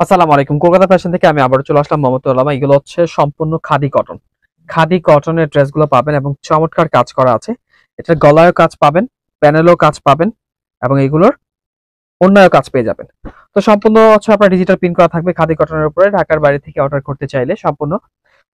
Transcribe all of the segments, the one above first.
আসসালামু আলাইকুম। কলকাতা ফ্যাশন থেকে আমি আবার চলে আসলাম মমতা এগুলো হচ্ছে সম্পূর্ণ খাদি কটন খাদি কটনের ড্রেসগুলো পাবেন এবং চমৎকার কাজ করা আছে। এটার গলায়ও কাজ পাবেন, প্যানেলও কাজ পাবেন এবং এগুলোর অন্যায় কাজ পেয়ে যাবেন। তো সম্পূর্ণ হচ্ছে আপনার ডিজিটাল প্রিন্ট করা থাকবে খাদি কটনের উপরে। ঢাকার বাইরে থেকে অর্ডার করতে চাইলে সম্পূর্ণ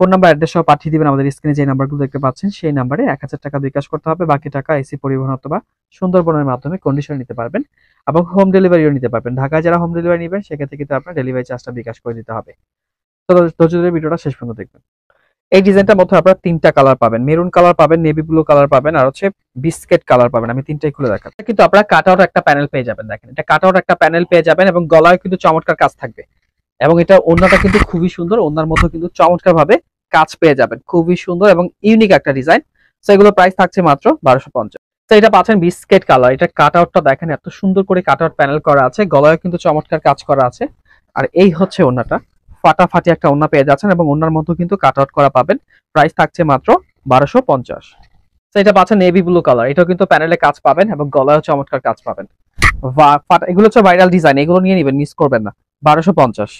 ফোন নাম্বার অ্যাড্রেস সহ পাঠিয়ে দিবেন। আমাদের স্ক্রিনে যে নাম্বারগুলো দেখতে পাচ্ছেন, সেই নাম্বারে এক হাজার টাকা বিকাশ করতে হবে। বাকি টাকা এসি পরিবহন অথবা সুন্দরবনের মাধ্যমে কন্ডিশন নিতে পারবেন এবং হোম ডেলিভারিও নিতে পারবেন। ঢাকায় যারা হোম ডেলিভারি নেবেন, সেক্ষেত্রে কিন্তু আপনার ডেলিভারি চার্জটা বিকাশ করে দিতে হবে। তো ধৈর্য ধরে ভিডিওটা শেষ পর্যন্ত দেখবেন। এই ডিজাইনটার মধ্যে আপনারা তিনটা কালার পাবেন। মেরুন কালার পাবেন নেভি ব্লু কালার পাবেন আর হচ্ছে বিস্কেট কালার পাবেন। আমি তিনটাই খুলে দেখাচ্ছি। কিন্তু আপনারা কাট একটা প্যানেল পেয়ে যাবেন। দেখেন, এটা কাট একটা প্যানেল পেয়ে যাবেন এবং গলায় কিন্তু চমৎকার কাজ থাকবে। এবং এটা ওন্নাটা কিন্তু খুবই সুন্দর ওনার মধ্যে কিন্তু চমৎকার ভাবে কাজ পেয়ে যাবেন। খুবই সুন্দর এবং ইউনিক একটা ডিজাইন তো এগুলো প্রাইস থাকছে মাত্র বারোশো পঞ্চাশ। তো এটা পাচ্ছেন বিস্কেট কালার এটা কাট আউটটা দেখেন, এত সুন্দর করে কাট আউট প্যানেল করা আছে। গলায় কিন্তু চমৎকার কাজ করা আছে। আর এই হচ্ছে ওনাটা ফাটাফাটি একটা ওনা পেয়ে যাচ্ছেন এবং ওনার মধ্যে কিন্তু কাট আউট করা পাবেন। প্রাইস থাকছে মাত্র বারোশো পঞ্চাশ। তো এটা পাচ্ছেন নেভি ব্লু কালার এটাও কিন্তু প্যানেলে কাজ পাবেন এবং গলায় চমৎকার কাজ পাবেন। এগুলো হচ্ছে ভাইরাল ডিজাইন এগুলো নিয়ে নিবেন মিস করবেন না। বারোশো পঞ্চাশ।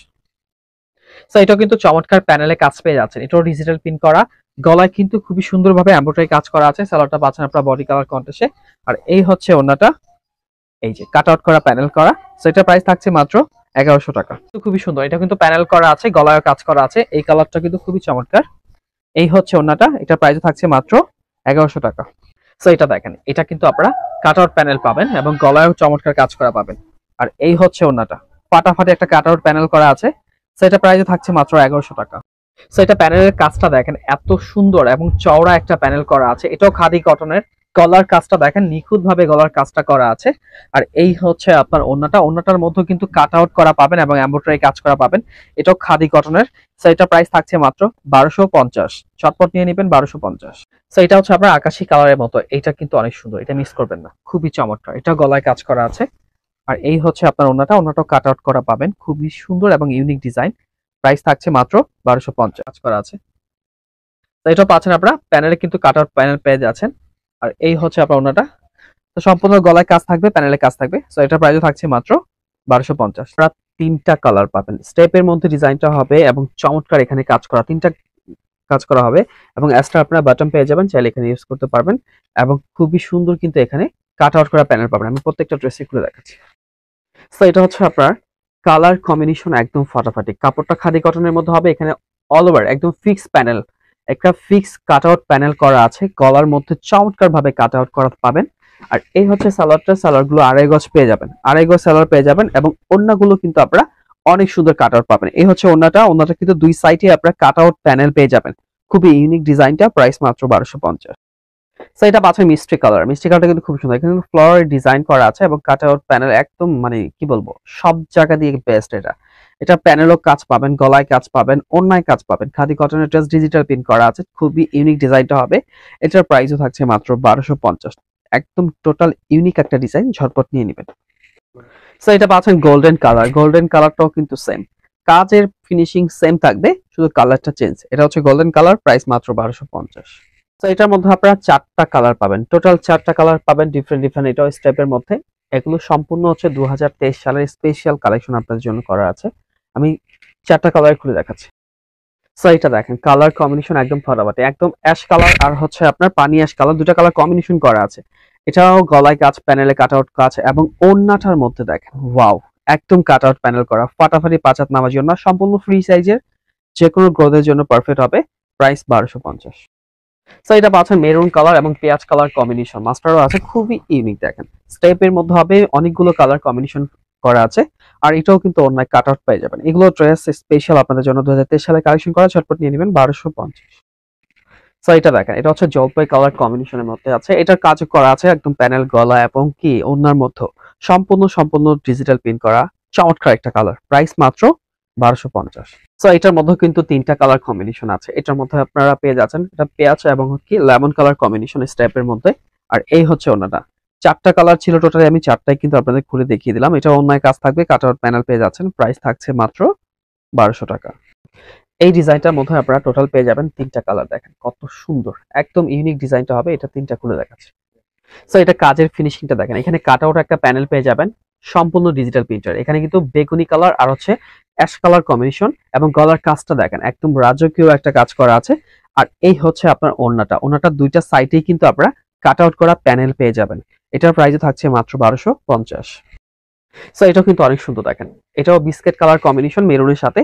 তো এটাও কিন্তু চমৎকার প্যানেলে কাজ পেয়ে যাচ্ছেন। এটাও ডিজিটাল পিন করা। গলায় কিন্তু খুবই সুন্দরভাবে এমব্রয়ডারি কাজ করা আছে। সালোয়ারটা পাচ্ছেন আপনার বডি কালার কন্টেস্টে আর এই হচ্ছে ওনাটা এই যে কাট আউট করা প্যানেল করা। সো এটা প্রাইস থাকছে মাত্র এগারোশো টাকা। তো খুবই সুন্দর। এটা কিন্তু প্যানেল করা আছে গলায় কাজ করা আছে। এই কালারটা কিন্তু খুবই চমৎকার। এই হচ্ছে ওনাটা এটা প্রাইস থাকছে মাত্র এগারোশো টাকা। সো এটা দেখেন। এটা কিন্তু আপনারা কাট আউট প্যানেল পাবেন এবং গলায়ও চমৎকার কাজ করা পাবেন। আর এই হচ্ছে ওনাটা ফাটাফাটি একটা কাট আউট প্যানেল করা আছে। সেটা প্রাইসে থাকছে মাত্র এগারোশো টাকা। সো এটা প্যানেলের কাজটা দেখেন, এত সুন্দর এবং চওড়া একটা প্যানেল করা আছে। এটাও খাদি কটনের গলার কাজটা দেখেন নিখুঁত ভাবে গলার কাজটা করা আছে। আর এই হচ্ছে আপনার ওন্নাটা। ওন্নাটার মধ্যে কিন্তু কাট আউট করা পাবেন এবং এমব্রয়ডারি কাজ করা পাবেন। এটাও খাদি কটনের সো এটা প্রাইস থাকছে মাত্র বারোশো পঞ্চাশ। চটপট নিয়ে নেবেন বারোশো পঞ্চাশ। সো এটা হচ্ছে আপনার আকাশি কালারের মতো। এটা কিন্তু অনেক সুন্দর। এটা মিস করবেন না। খুবই চমৎকার। এটা গলায় কাজ করা আছে। আর এই হচ্ছে আপনার ওনাটা ওনাটাও কাট আউট করা পাবেন। খুবই সুন্দর এবং ইউনিক ডিজাইন প্রাইস থাকছে মাত্র বারোশো পঞ্চাশ। করা আছে। তো এটা পাচ্ছেন আপনারা। প্যানেলে কিন্তু কাট আউট প্যানেল পেয়ে যাচ্ছেন। আর এই হচ্ছে আপনার ওনাটা তো সম্পূর্ণ গলায় কাজ থাকবে প্যানেলে কাজ থাকবে। তো এটা প্রাইসও থাকছে মাত্র বারোশো পঞ্চাশ। তিনটা কালার পাবেন। স্টেপের মধ্যে ডিজাইনটা হবে এবং চমৎকার এখানে কাজ করা। তিনটা কাজ করা হবে এবং এক্সট্রা আপনারা বাটন পেয়ে যাবেন। চাইলে এখানে ইউজ করতে পারবেন। এবং খুবই সুন্দর কিন্তু এখানে কাট আউট করা প্যানেল পাবেন। আমি প্রত্যেকটা ড্রেসে খুলে দেখাচ্ছি। তো এটা হচ্ছে আপনার কালার কম্বিনেশন একদম ফাটাফাটি। কাপড়টা খাদি কটনের মধ্যে হবে, এখানে অল ওভার একদম ফিক্স প্যানেল একটা ফিক্স কাট আউট প্যানেল করা আছে, গলার মধ্যে চমৎকার ভাবে কাট আউট করা পাবেন। আর এই হচ্ছে সালোয়ারটা সালোয়ারগুলো আড়াই গজ পেয়ে যাবেন। আড়াই গজ সালোয়ার পেয়ে যাবেন এবং অন্যগুলো কিন্তু আপনারা অনেক সুন্দর কাট আউট পাবেন। এই হচ্ছে অন্যটা অন্যটা কিন্তু দুই সাইডে আপনারা কাট আউট প্যানেল পেয়ে যাবেন। খুবই ইউনিক ডিজাইনটা প্রাইস মাত্র বারোশো পঞ্চাশ। তো এটা পাচ্ছে মিষ্টি কালার মিষ্টি কালারটা কিন্তু খুব সুন্দর। এখানে ফ্লোর ডিজাইন করা আছে এবং কাট আউট প্যানেল একদম মানে কি বলব, সব জায়গা দিয়ে বেস্ট এটা। এটা প্যানেলও কাজ পাবেন, গলায় কাজ পাবেন, অন্যায় কাজ পাবেন। খাদি কটনের ড্রেস ডিজিটাল প্রিন্ট করা আছে, খুবই ইউনিক ডিজাইনটা হবে। এটার প্রাইসও থাকছে মাত্র বারোশো পঞ্চাশ। একদম টোটাল ইউনিক একটা ডিজাইন ঝটপট নিয়ে নেবেন। সো এটা পাচ্ছেন গোল্ডেন কালার গোল্ডেন কালারটাও কিন্তু সেম কাজের ফিনিশিং সেম থাকবে, শুধু কালারটা চেঞ্জ এটা হচ্ছে গোল্ডেন কালার প্রাইস মাত্র বারোশো পঞ্চাশ। তো এটার মধ্যে আপনারা চারটা কালার পাবেন। টোটাল চারটা কালার পাবেন ডিফারেন্ট ডিফারেন্ট এটাও স্টেপের মধ্যে। এগুলো সম্পূর্ণ হচ্ছে দুই হাজার তেইশ সালের স্পেশাল কালেকশন আপনাদের জন্য করা আছে। আমি চারটা কালার খুলে দেখাচ্ছি। সো এটা দেখেন কালার কম্বিনেশন একদম ফটাফাটি। একদম অ্যাশ কালার আর হচ্ছে আপনার পানি অ্যাশ কালার দুটা কালার কম্বিনেশন করা আছে। এটাও গলায় কাজ প্যানেলে কাট আউট কাজ এবং ওন্নাটার মধ্যে দেখেন ওয়াও একদম কাট আউট প্যানেল করা। ফাটাফাটি পাঁচাত নামার জন্য, সম্পূর্ণ ফ্রি সাইজের যে কোনো গ্রোথের জন্য পারফেক্ট হবে। প্রাইস বারোশো পঞ্চাশ। সো এটা পাচ্ছেন মেরুন কালার এবং পেঁয়াজ কালার কম্বিনেশন মাস্টারও আছে, খুবই ইউনিক দেখেন। স্টেপের মধ্যে হবে অনেকগুলো কালার কম্বিনেশন করা আছে। আর এটাও কিন্তু অন্যায় কাট আউট পেয়ে যাবেন। এগুলো ড্রেস স্পেশাল আপনাদের জন্য দু সালে কালেকশন করা, ঝটপট নিয়ে নেবেন বারোশো পঞ্চাশ। সো এটা দেখেন, এটা হচ্ছে জলপাই কালার কম্বিনেশনের মধ্যে আছে। এটার কাজ করা আছে একদম প্যানেল গলা এবং কি অন্যার মধ্যে সম্পূর্ণ সম্পূর্ণ ডিজিটাল প্রিন্ট করা, চমৎকার একটা কালার প্রাইস মাত্র বারোশো পঞ্চাশ। এটার মধ্যে কিন্তু তিনটা কালার কম্বিনেশন আছে। এটার মধ্যে আপনারা পেয়ে যাচ্ছেন, এটা পেঁয়াজ এবং কি লেমন কালার কম্বিনেশন স্টেপের মধ্যে। আর এই হচ্ছে ওনাটা। চারটা কালার ছিল টোটালি আমি চারটাই কিন্তু আপনাদের খুলে দেখিয়ে দিলাম। এটা অন্যায় কাজ থাকবে কাট আউট প্যানেল পেয়ে যাচ্ছেন প্রাইস থাকছে মাত্র বারোশো টাকা। এই ডিজাইনটার মধ্যে আপনারা টোটাল পেয়ে যাবেন তিনটা কালার দেখেন, কত সুন্দর, একদম ইউনিক ডিজাইনটা হবে, এটা তিনটা খুলে দেখাচ্ছে। সো এটা কাজের ফিনিশিংটা দেখেন, এখানে কাট আউট একটা প্যানেল পেয়ে যাবেন সম্পূর্ণ ডিজিটাল প্রিন্টার এখানে কিন্তু বেগুনি কালার আর হচ্ছে অ্যাশ কালার কম্বিনেশন এবং গলার কাজটা দেখেন, একদম রাজকীয় একটা কাজ করা আছে। আর এই হচ্ছে আপনার ওড়নাটা। ওড়নাটা দুইটা সাইডেই কিন্তু আপনারা কাট আউট করা প্যানেল পেয়ে যাবেন। এটার প্রাইসে থাকছে মাত্র বারোশো পঞ্চাশ। সো এটাও কিন্তু অনেক সুন্দর দেখেন। এটাও বিস্কেট কালার কম্বিনেশন মেরুনের সাথে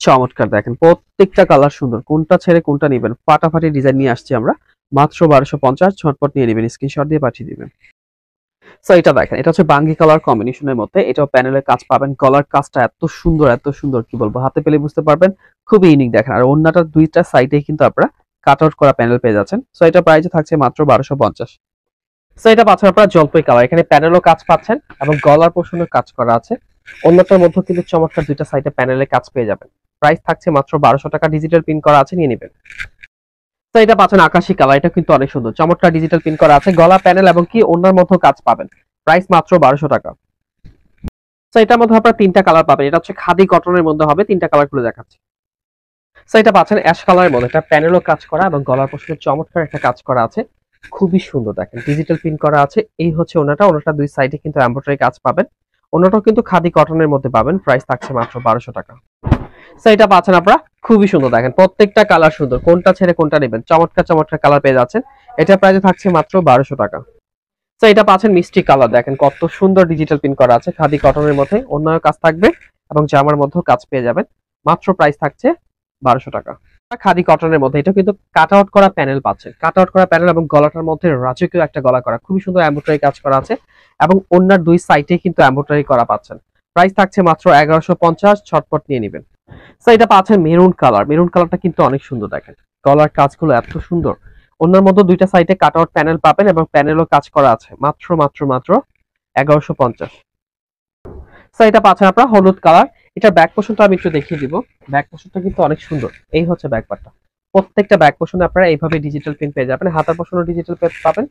চমৎকার দেখেন। প্রত্যেকটা কালার সুন্দর। কোনটা ছেড়ে কোনটা নেবেন? ফাটাফাটি ডিজাইন নিয়ে আসছি আমরা। মাত্র বারোশো পঞ্চাশ, ঝটপট নিয়ে নেবেন। স্ক্রিনশট দিয়ে পাঠিয়ে দিবেন। সো এটা দেখেন, এটা হচ্ছে বাঙ্গি কালার কম্বিনেশনের মধ্যে। এটাও প্যানেলের কাজ পাবেন। গলার কাজটা এত সুন্দর এত সুন্দর, কি বলব? হাতে পেলে বুঝতে পারবেন, খুবই ইউনিক দেখেন। আর অন্যটার দুইটা সাইডে কিন্তু আপনারা কাট আউট করা প্যানেল পেয়ে যাচ্ছেন। সো এটা প্রাইসে থাকছে মাত্র বারোশো পঞ্চাশ। সো এটা পাচ্ছেন আপনারা জলপাই কালার এখানে প্যানেলও কাজ পাচ্ছেন এবং গলার পোষণের কাজ করা আছে। অন্যটার মধ্যে কিন্তু চমৎকার দুইটা সাইডে প্যানেলের কাজ পেয়ে যাবেন। প্রাইস থাকছে মাত্র বারোশো টাকা। ডিজিটাল প্রিন্ট করা আছে, নিয়ে নেবেন। তো এটা পাচ্ছেন আকাশি কালার, এটা কিন্তু অনেক সুন্দর। চমৎকার ডিজিটাল প্রিন্ট করা আছে, গলা প্যানেল এবং কি অন্যার মধ্যে কাজ পাবেন। প্রাইস মাত্র বারোশো টাকা। তো এটার মধ্যে আপনারা তিনটা কালার পাবেন। এটা হচ্ছে খাদি কটনের মধ্যে হবে, তিনটা কালারগুলো দেখাচ্ছি। তো এটা পাচ্ছেন অ্যাশ কালারের মধ্যে। এটা প্যানেলও কাজ করা এবং গলার পোষণে চমৎকার একটা কাজ করা আছে। খুবই সুন্দর দেখেন ডিজিটাল প্রিন্ট করা আছে। এই হচ্ছে ওনাটা ওনাটা দুই সাইডে কিন্তু এমব্রয়ডারি কাজ পাবেন। ওনাটাও কিন্তু খাদি কটনের মধ্যে পাবেন। প্রাইস থাকছে মাত্র বারোশো টাকা। তো এটা পাচ্ছেন আপনারা। খুবই সুন্দর দেখেন, প্রত্যেকটা কালার সুন্দর। কোনটা ছেড়ে কোনটা নেবেন? চমৎকার চমৎকার কালার পেয়ে যাচ্ছেন। এটা প্রাইসে থাকছে মাত্র বারোশো টাকা। তো এটা পাচ্ছেন মিষ্টি কালার দেখেন কত সুন্দর ডিজিটাল প্রিন্ট করা আছে। খাদি কটনের মধ্যে অন্য কাজ থাকবে এবং জামার মধ্যেও কাজ পেয়ে যাবেন। মাত্র প্রাইস থাকছে বারোশো টাকা। খাদি কটনের মধ্যে এটা কিন্তু কাট আউট করা প্যানেল পাচ্ছে। কাট আউট করা প্যানেল এবং গলাটার মধ্যে রাজকীয় একটা গলা করা। খুবই সুন্দর এম্ব্রয়ডারি কাজ করা আছে এবং অন্যার দুই সাইডে কিন্তু এম্ব্রয়ডারি করা পাচ্ছেন। প্রাইস থাকছে মাত্র এগারোশো পঞ্চাশ, ছটপট নিয়ে নেবেন। তো এটা পাচ্ছেন মেরুন কালার মেরুন কালারটা কিন্তু অনেক সুন্দর দেখেন। গলার কাজগুলো এত সুন্দর। অন্যের মধ্যে দুইটা সাইডে কাট আউট প্যানেল পাবেন এবং প্যানেলও কাজ করা আছে। মাত্র মাত্র মাত্র এগারোশো পঞ্চাশ। তো এটা পাচ্ছেন আপনারা হলুদ কালার এটা ব্যাক পোর্শনটা আমি একটু দেখিয়ে দিব। ব্যাক পোর্শনটা কিন্তু অনেক সুন্দর। এই হচ্ছে ব্যাক পার্টটা প্রত্যেকটা ব্যাক পোর্শনে আপনারা এইভাবে ডিজিটাল প্রিন্ট পেয়ে যাবেন। হাতার পোর্শনও ডিজিটাল প্রিন্ট পাবেন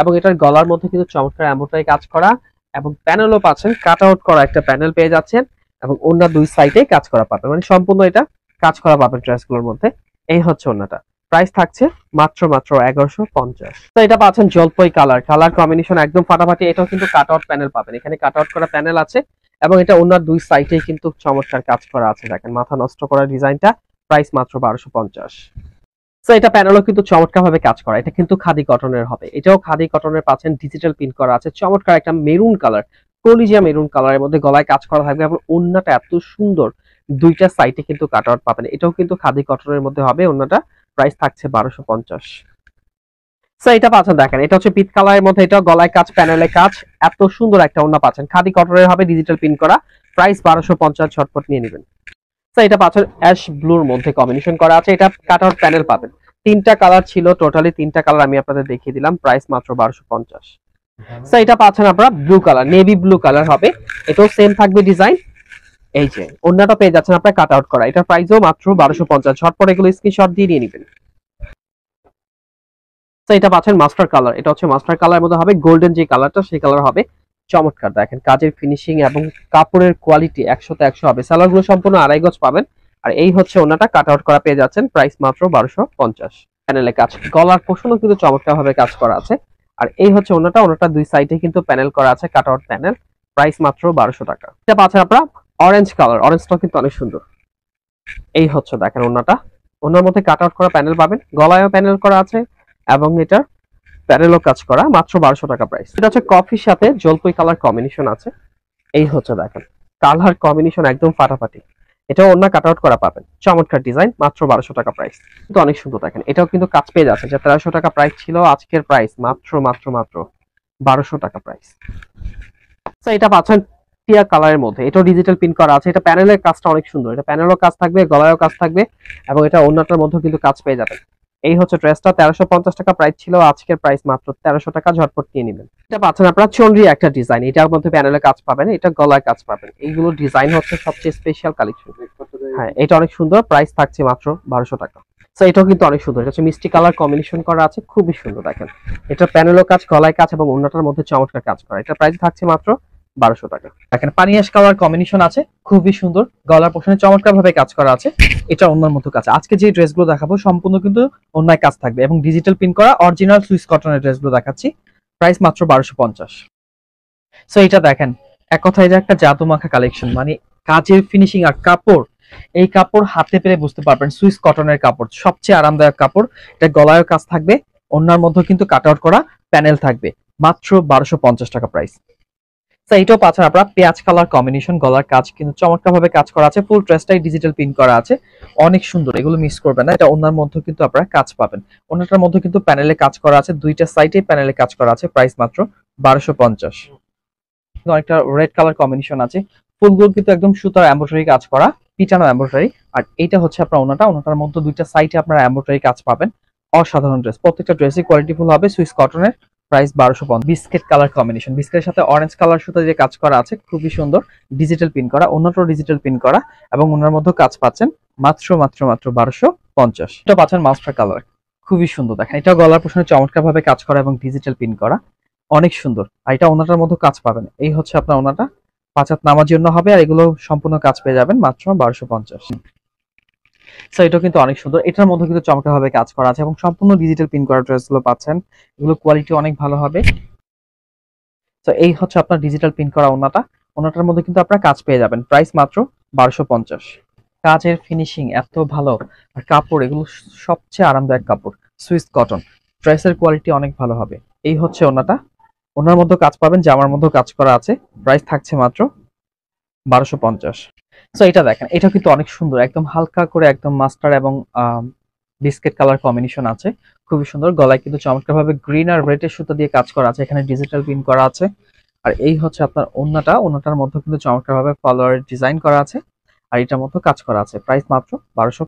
এবং এটার গলার মধ্যে কিন্তু চমৎকার এমব্রয়ডারি কাজ করা এবং প্যানেলও পাচ্ছেন। কাট আউট করা একটা প্যানেল পেয়ে যাচ্ছেন। এবং অন্য দুই সাইডে কাজ করা পাবেন। মানে সম্পূর্ণ এটা কাজ করা পাবেন ড্রেসগুলোর মধ্যে। এই হচ্ছে অন্যটা প্রাইস থাকছে মাত্র মাত্র এগারোশো পঞ্চাশ। তো এটা পাচ্ছেন জলপই কালার কালার কম্বিনেশন একদম ফাটাফাটি। এটাও কিন্তু কাট আউট প্যানেল পাবেন। এখানে কাট আউট করা প্যানেল আছে এবং এটা অন্য দুই সাইডে কিন্তু চমৎকার কাজ করা আছে। দেখেন, মাথা নষ্ট করা ডিজাইনটা প্রাইস মাত্র বারোশো পঞ্চাশ। তো এটা প্যানেলও কিন্তু চমৎকার ভাবে কাজ করা। এটা কিন্তু খাদি কটনের হবে। এটাও খাদি কটনের পাচ্ছেন ডিজিটাল প্রিন্ট করা আছে। চমৎকার একটা মেরুন কালার কলিজিয়া মেরুন কালারের মধ্যে গলায় কাজ করা থাকবে এবং অন্যটা এত সুন্দর। দুইটা সাইডে কিন্তু কাট পাবেন। এটাও কিন্তু খাদি কটনের মধ্যে হবে। অন্যটা প্রাইস থাকছে বারোশো পঞ্চাশ। এটা পাচ্ছেন, দেখেন, এটা হচ্ছে পিত কালারের মধ্যে এটা গলায় কাজ প্যানেলে কাজ। এত সুন্দর একটা ওনা পাচ্ছেন। খাদি কটনের হবে ডিজিটাল প্রিন্ট করা। প্রাইস বারোশো পঞ্চাশ ছটপট নিয়ে নেবেন। এটা পাচ্ছেন অ্যাশ ব্লুর মধ্যে কম্বিনেশন করা আছে। এটা কাট প্যানেল পাবেন। তিনটা কালার ছিল টোটালি তিনটা কালার আমি আপনাদের দেখিয়ে দিলাম। প্রাইস মাত্র বারোশো পঞ্চাশ। তো এটা পাচ্ছেন আপনারা blue colour navy blue colour হবে। এটাও সেম থাকবে ডিজাইন এই যে, অন্যটা পেয়ে যাচ্ছেন আপনারা কাট আউট করা। এটা প্রাইসও মাত্র বারোশো পঞ্চাশ। ঝটপট এগুলো স্ক্রিনশট দিয়ে নিয়ে নেবেন। এটা পাচ্ছেন মাস্টার কালার এটা হচ্ছে মাস্টার কালারের মধ্যে হবে গোল্ডেন যে কালারটা সেই কালার হবে। চমৎকার, দেখেন কাজের ফিনিশিং এবং কাপড়ের কোয়ালিটি একশোতে একশো হবে। সালোয়ারগুলো সম্পূর্ণ আড়াই গজ পাবেন। আর এই হচ্ছে ওনাটা কাট আউট করা পেয়ে যাচ্ছেন। প্রাইস মাত্র বারোশো পঞ্চাশ। প্যানেলে কাজ গলার পোষণও কিন্তু চমৎকার ভাবে কাজ করা আছে। আর এই হচ্ছে ওনাটা ওনাটা দুই সাইডে কিন্তু প্যানেল করা আছে কাট আউট প্যানেল প্রাইস মাত্র বারোশো টাকা। এটা পাচ্ছেন আপনারা অরেঞ্জ কালার অরেঞ্জটা কিন্তু অনেক সুন্দর। এই হচ্ছে দেখেন ওনাটা। ওনার মধ্যে কাট আউট করা প্যানেল পাবেন, গলায়ও প্যানেল করা আছে, এবং এটা প্যানেলও কাজ করা, মাত্র বারোশো টাকা প্রাইস এটা হচ্ছে কফির সাথে জলপাই কালার কম্বিনেশন আছে। এই হচ্ছে দেখেন কালার কম্বিনেশন একদম ফাটাফাটি। এটাও অন্য কাট আউট করা পাবেন। চমৎকার ডিজাইন মাত্র বারোশো টাকা প্রাইস কিন্তু অনেক সুন্দর দেখেন, এটাও কিন্তু কাজ পেয়ে যাচ্ছে। যে তেরোশো টাকা প্রাইস ছিল, আজকের প্রাইস মাত্র মাত্র মাত্র বারোশো টাকা প্রাইস এটা পাচ্ছেন টিয়া কালারের মধ্যে। এটাও ডিজিটাল প্রিন্ট করা আছে। এটা প্যানেলের কাজটা অনেক সুন্দর। এটা প্যানেলও কাজ থাকবে, গলায়ও কাজ থাকবে, এবং এটা অন্যটার মধ্যেও কিন্তু কাজ পেয়ে যাবেন। এই হচ্ছে ড্রেসটা। তেরোশো পঞ্চাশ টাকা প্রাইস ছিল, আজকের প্রাইস মাত্র তেরোশো টাকা, ঝটপট নিয়ে নেবেন। এটা পাচ্ছেন আপনারা চন্দ্রি একটা ডিজাইন এটার মধ্যে প্যানেলের কাজ পাবেন, এটা গলায় কাজ পাবেন। এইগুলো ডিজাইন হচ্ছে সবচেয়ে স্পেশাল কালেকশন হ্যাঁ এটা অনেক সুন্দর প্রাইস থাকছে মাত্র বারোশো টাকা। তো এটাও কিন্তু অনেক সুন্দর। এটা মিষ্টি কালার কম্বিনেশন করা আছে, খুবই সুন্দর দেখেন। এটা প্যানেলও কাজ, গলায় কাজ এবং অন্যটার মধ্যে চমৎকার কাজ করা। এটা প্রাইস থাকছে মাত্র বারোশো টাকা। দেখেন, পানিয়াস কালার কম্বিনেশন আছে, খুবই সুন্দর, গলার পোষণে চমৎকার ভাবে কাজ করা আছে, এটা অন্যর মতো কাজ। আজকে যে ড্রেসগুলো দেখাবো, সম্পূর্ণ কিন্তু অন্যায় কাজ থাকবে এবং ডিজিটাল প্রিন্ট করা অরিজিনাল সুইস কটনের ড্রেসগুলো দেখাচ্ছি প্রাইস মাত্র বারোশো পঞ্চাশ। সো এটা দেখেন, এক কথায় যে একটা জাদু মাখা কালেকশন মানে কাজের ফিনিশিং আর কাপড়, এই কাপড় হাতে পেলে বুঝতে পারবেন সুইস কটনের কাপড়, সবচেয়ে আরামদায়ক কাপড়, এটা গলায়ও কাজ থাকবে, অন্যার মধ্যে কিন্তু কাট আউট করা প্যানেল থাকবে, মাত্র বারোশো টাকা প্রাইস স্যার পাচ্ছেন আপনারা। পেঁয়াজ কালার কম্বিনেশন গলার কাজ কিন্তু চমৎকার ভাবে কাজ করা আছে ফুল ড্রেসটাই ডিজিটাল প্রিন্ট করা আছে। অনেক সুন্দর, এগুলো মিস করবেন না। এটা অন্যার মধ্যে কিন্তু আপনারা কাজ পাবেন। অন্যটার মধ্যে কিন্তু প্যানেলে কাজ করা আছে, দুইটা সাইডে প্যানেলে কাজ করা আছে প্রাইস মাত্র বারোশো পঞ্চাশ। অনেকটা রেড কালার কম্বিনেশন আছে। ফুলগুলো কিন্তু একদম সুতার এম্ব্রয়ডারি কাজ করা, পিটানো এম্ব্রয়ডারি আর এইটা হচ্ছে আপনার ওনাটা, ওনাটার মধ্যে দুইটা সাইডে আপনারা এম্ব্রয়ডারি কাজ পাবেন। অসাধারণ ড্রেস প্রত্যেকটা ড্রেসই কোয়ালিটিফুল হবে, সুইস কটনের প্রাইস বারোশো পঞ্চাশ। Biscuit colour combination. বিস্কেটের সাথে অরেঞ্জ কালার সুতা যে কাজ করা আছে, খুবই সুন্দর। ডিজিটাল পিন করা অন্যটাও ডিজিটাল পিন করা এবং ওনার মধ্যে কাজ পাচ্ছেন মাত্র মাত্র মাত্র বারোশো পঞ্চাশ। এটা পাচ্ছেন মাস্টার কালার খুবই সুন্দর দেখেন। এটা গলার পোষণে চমৎকার ভাবে কাজ করা এবং ডিজিটাল পিন করা। অনেক সুন্দর। আর এটা ওনাটার মধ্যে কাজ পাবেন। এই হচ্ছে আপনার ওনাটা। পাঁচাত নামার জন্য হবে আর এগুলো সম্পূর্ণ কাজ পেয়ে যাবেন মাত্র বারোশো পঞ্চাশ। সো এটা কিন্তু অনেক সুন্দর। এটার মধ্যে কিন্তু চমৎকার ভাবে কাজ করা আছে এবং সম্পূর্ণ ডিজিটাল পিন করা ড্রেসগুলো পাচ্ছেন। এগুলো কোয়ালিটি অনেক ভালো হবে। তো এই হচ্ছে আপনার ডিজিটাল প্রিন্ট করা ওনাটা ওনাটার মধ্যে কিন্তু আপনারা কাজ পেয়ে যাবেন। প্রাইস মাত্র বারোশো পঞ্চাশ। কাজের ফিনিশিং এত ভালো। আর কাপড়, এগুলো সবচেয়ে আরামদায়ক কাপড় সুইস কটন ড্রেসের কোয়ালিটি অনেক ভালো হবে। এই হচ্ছে ওনাটা ওনার মধ্যে কাজ পাবেন, জামার মধ্যেও কাজ করা আছে। প্রাইস থাকছে মাত্র বারোশো পঞ্চাশ। সো এটা দেখেন এটা কিন্তু অনেক সুন্দর, একদম হালকা করে একদম মাস্টার এবং বিস্কিট কালার কম্বিনেশন আছে, খুবই সুন্দর, গলায় কিন্তু চমৎকার ভাবে গ্রিন আর রেড এর সুতো দিয়ে কাজ করা আছে, এখানে ডিজিটাল পিন করা আছে, আর এই হচ্ছে আপনার ওন্নাটা, ওন্নাটার মধ্যে কিন্তু চমৎকার ভাবে ফলোয়ার ডিজাইন করা আছে, আর এটার মধ্যে কাজ করা আছে প্রাইস মাত্র বারোশো